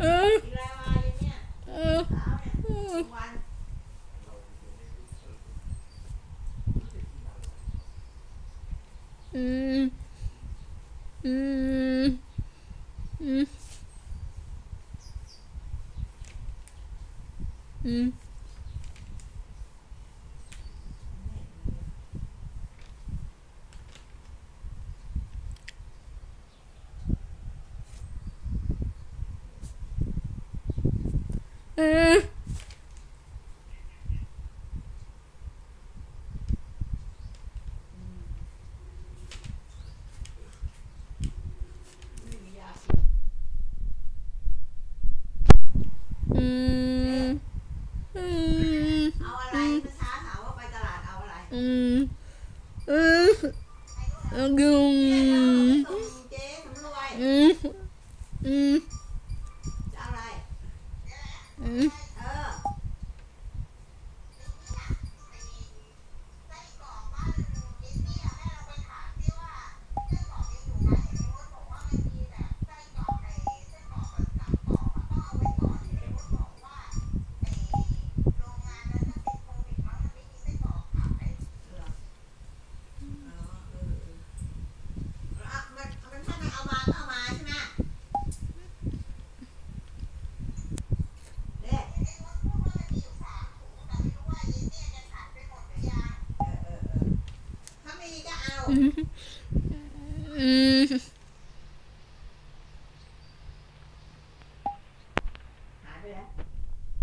เออเออืมอืมอืมอืม ừ. Mm. Mm. 嗯。 อืมหายไปแล้ว